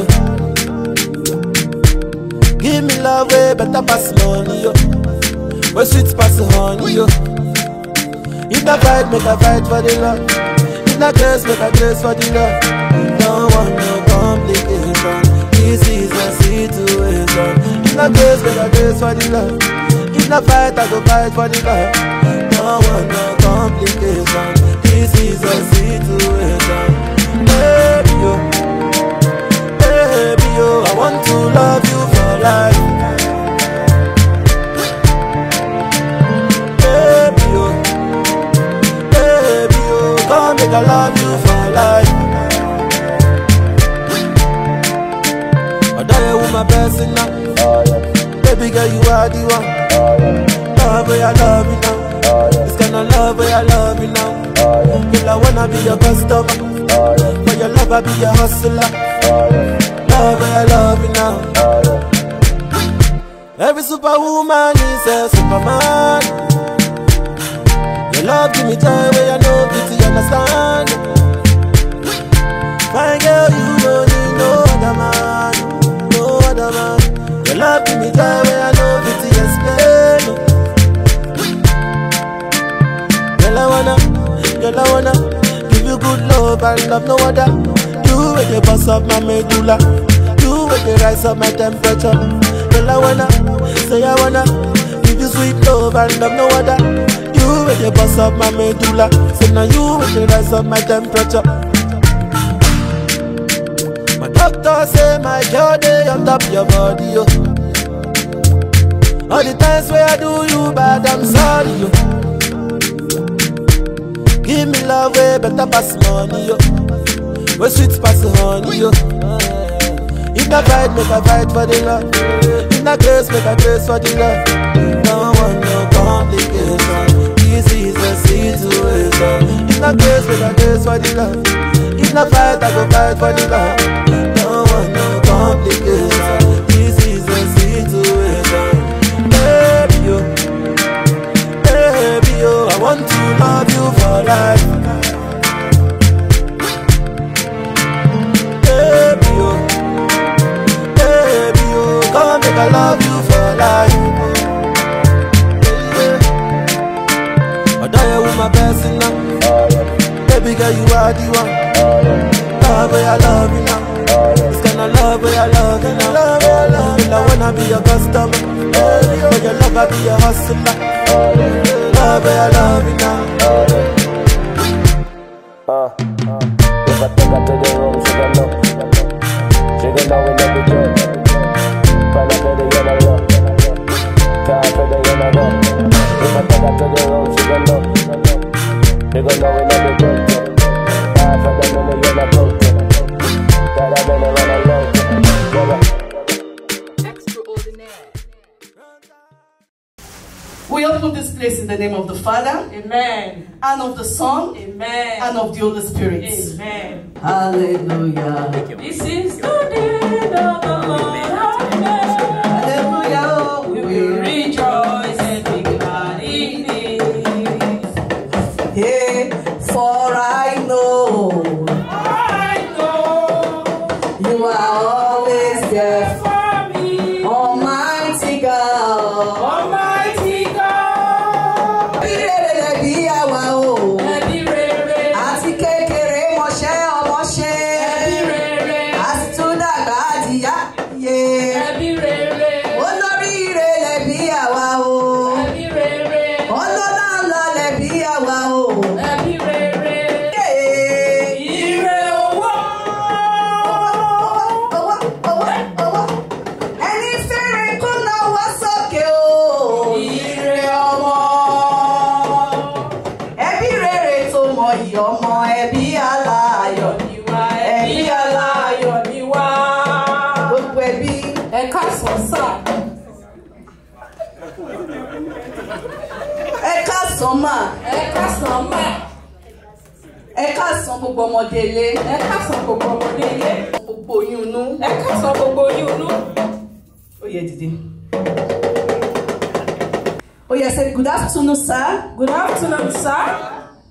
yo. Give me love way better pass money, yo. Where sweet pass honey, yo. If not fight, make a fight for the love. If not grace, make a grace for the love. Don't want no complication. This is a situation. If not grace, make a grace for the love. If not fight, I go fight for the love. Don't want no complication. This is a situation. Your customer. For your love, I be your hustler. Love I love you now. Every superwoman is a superman. Your love give me joy where I know beauty understand. My girl, you don't need no other man, no other man. Your love give me joy where I know beauty explain. Girl, I wanna, girl, I wanna you good love and love no other. You with the boss of my medulla, you with the rise of my temperature. Girl, I wanna, say I wanna give you sweet love and love no other. You with the boss of my medulla, say now you with the rise of my temperature. My doctor say my girl day on top your body, yo. All the times where I do you bad, I'm sorry, yo. Love way better pass money, yo. Where sweet pass honey, yo. If not fight, make a fight for the love. If not grace, make a grace for the love. Don't want no complication. This is a situation. If not grace, make a grace for the love. If not fight, I go fight for the love. Don't want no complication. Love, I be your hustler. You now. Uh, if I take her to the room, she gon' know. She gon' know we love each other. Find out love. If I take her to the room, she gon' know. She gon' know we love each other. We open this place in the name of the Father Amen. and of the Son Amen. and of the Holy Spirit. Amen. Hallelujah. This is the day of the Lord. Amen. Hallelujah. We will rejoice and be glad in it. Hey, for I know I know you are Ẹ káàsán gbogbo ọmọdé ilé. Ẹ káàsán gbogbo ọmọdé ilé. Gbogbo oyún inú. Ẹ káàsán gbogbo oyún inú. Ó yẹ dìde. Ó yẹ say good afternoon sir. Good afternoon, sir.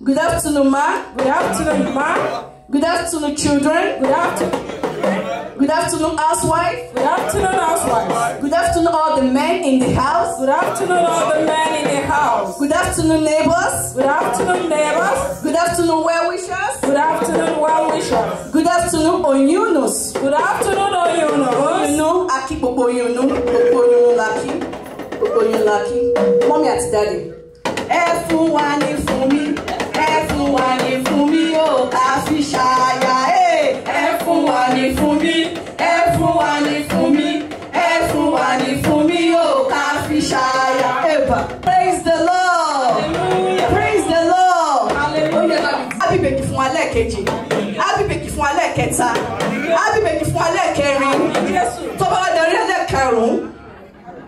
Good afternoon, ma. Good afternoon, ma. Good afternoon, children. Good afternoon. Good afternoon, housewife. Good afternoon, housewives. Good afternoon, all the men in the house. Good afternoon, all the men in the house. Good afternoon, neighbors. Good afternoon, neighbors. Good afternoon, well Good afternoon, Oyunus. Good afternoon, Oyunos. Oyunu, Aki gbogbo Oyunu, gbogbo Oyunu la kí, gbogbo Oyunu la kí. Mọ́mí àti dáàdì. Ẹ fún wa ní fún mi, ẹ fún wa ní fún mi ó ká fi ṣàyà. Ẹ ẹ fún wa ní fún mi, ẹ fún wa ní fún mi, ẹ fún wa ní fún mi ó ká fi ṣàyà. Praise the Lord. Hallelujah. Hallelujah. Ábíbèkì fún alẹ́ kejì. Ábíbèkì fún alẹ́ kẹta. Ábíbèkì fún alẹ́ kẹrin. Tó bá wá darí alẹ́ karùn-ún,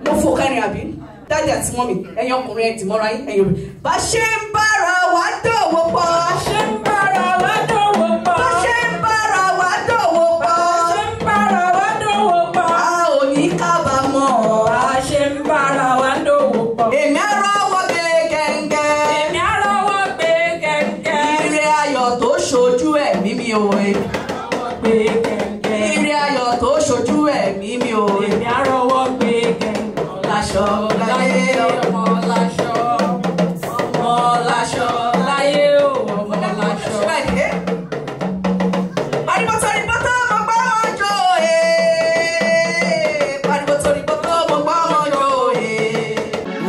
mo fò kẹrin àbí? Dáàdì àti mọ́mì, ẹ̀yin ọkùnrin ẹ̀ dìmọ́ra yín, ẹ̀yin obìnrin. Bá ṣe ń bára wa dòwò pọ̀. Ṣé ń bára wa dòwò pọ̀? Bá ṣe ń bára wa dòwò pọ̀. Ṣé ń bára wa dòwò pọ̀? A ò ní kábàámọ̀. Bá ṣe ń bára wa dòwò pọ̀.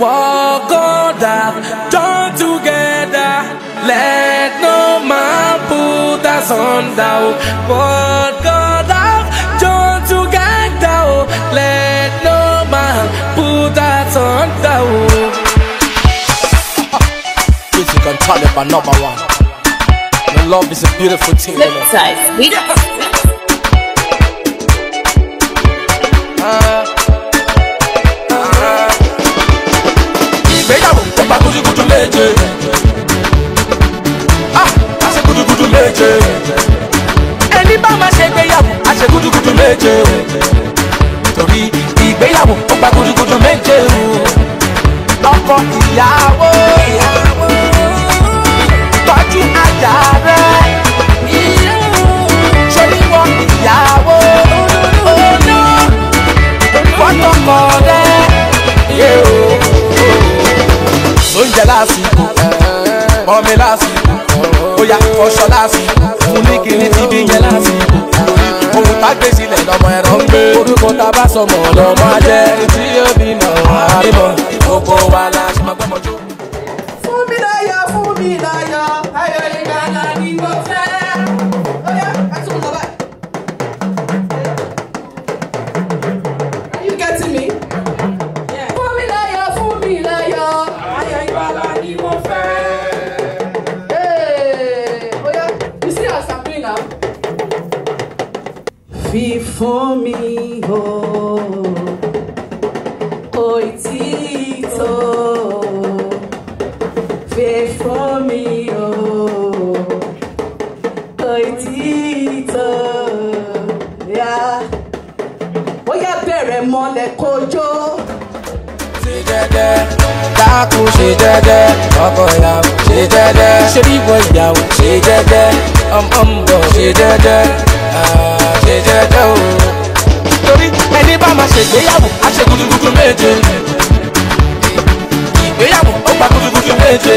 What God hath done together, let no man put us under. What God hath done together, let no man put us under. Music and talent are number one. And love is a beautiful thing. You know. Flipside, sweet. Ọmọ lásìkò bóyá ọṣọ lásìkò fún ní kíní tí bí yẹn lásìkò ohun tá gbé sílẹ̀ lọ́mọ ẹ̀rọ ń gbé. Orúkọ tá a bá sọmọ lọ́mọ ajẹ́ tí yóò bímọ àrímọ gbogbo wa la mọ́lẹ̀ kójó. ṣe jẹ́jẹ́ dákun ṣe jẹ́jẹ́ ọkọ ìyàwó ṣe jẹ́jẹ́. Ṣe bíbọ ìyàwó? Ṣe jẹ́jẹ́ ọmọ ń bọ̀ ṣe jẹ́jẹ́. Ah, ṣe jẹ́jẹ́ o. torí ẹni bá máa ṣègbéyàwó á ṣe gudugudu méje. Ìgbéyàwó ó gba gudugudu méje.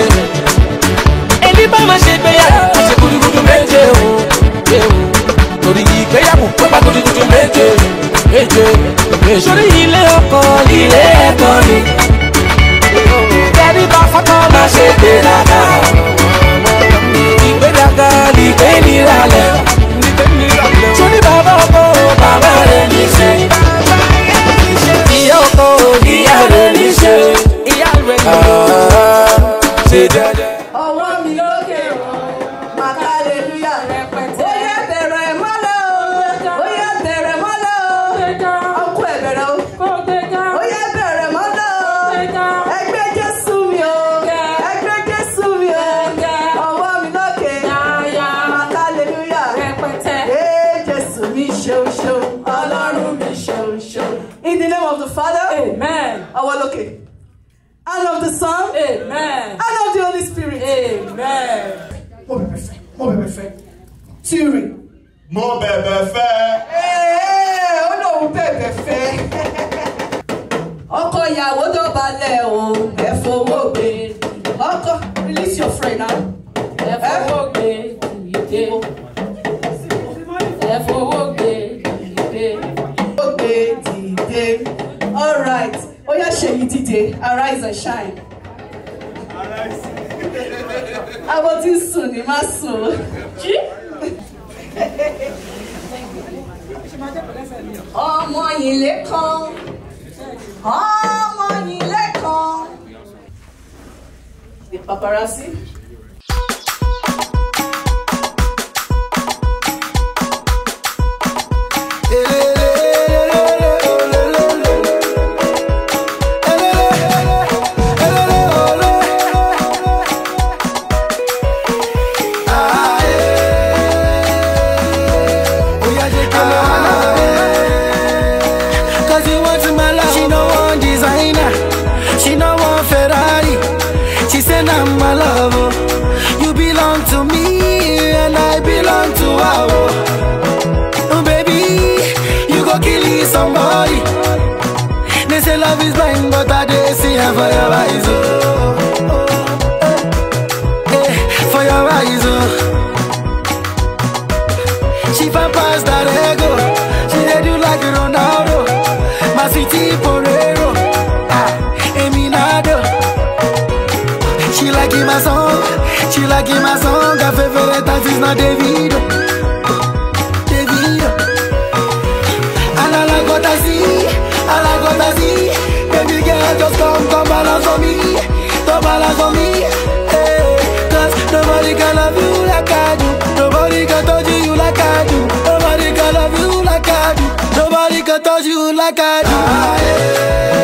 Ẹni bá máa ṣègbéyàwó 你说的依赖。Ọwọ́ lókè and of the Son, Amen. and of the Holy Spirit. Amen. Mo bẹ̀bẹ̀ fẹ́, mo bẹ̀bẹ̀ fẹ́. Tiri. mo bẹ̀bẹ̀ fẹ́. Ee, ó lóun bẹ̀bẹ̀ fẹ́. Ọkọ ìyàwó dọ̀bálẹ̀ o, ẹ fowó gbé. Ọkọ, release your friend now. Ẹ fowó gbé dìde. Ẹ fowó gbé dìde. Ó gbé. All right, yá ṣèyí dìde, arise and shine. Abo tí ń sùn ní má sùn. Jí. ọmọ yìí lẹ́kan ọmọ yìí lẹ́kan. the paparazzi. Like in my song. Her favorite artist not Davido. Davido. And I like what I see. I like what I see. Baby girl, just come, come balance on me. Come balance on me. Hey, Cause nobody can love you like I do. Nobody can touch you like I do. Nobody can love you like I do. Nobody can touch you like I do. Ah, yeah.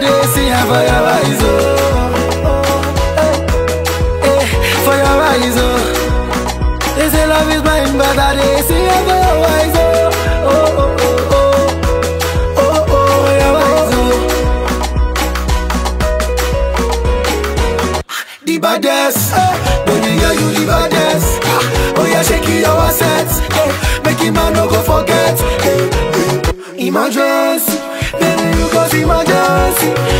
Blind, but I see her for your eyes. Oh, oh, eh, eh, for your eyes. Oh. They say love is blind, but I see her for your eyes. Oh, oh, oh, oh, oh. Oh, oh, your eyes, oh. The baddest, eh, baby girl, you the baddest. Oh yeah, shake your assets, eh, man no go forget. Eh, eh. Cause baby you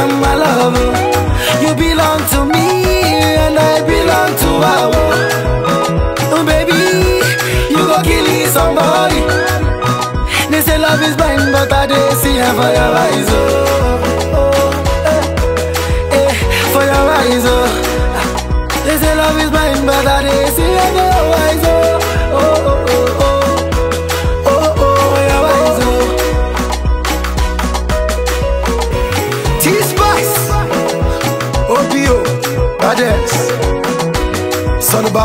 I'm my love. You belong to me and I belong to her. oh. Baby, you go kill somebody. They say love is blind, but I did see her for your eyes.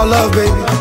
Love, baby.